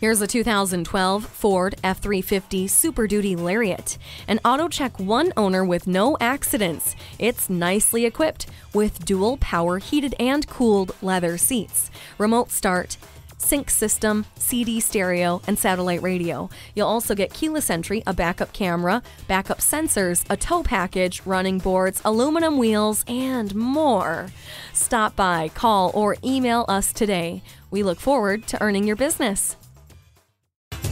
Here's a 2012 Ford F 350 Super Duty Lariat, an AutoCheck 1 owner with no accidents. It's nicely equipped with dual power heated and cooled leather seats, remote start, sync system, CD stereo, and satellite radio. You'll also get keyless entry, a backup camera, backup sensors, a tow package, running boards, aluminum wheels, and more. Stop by, call, or email us today. We look forward to earning your business.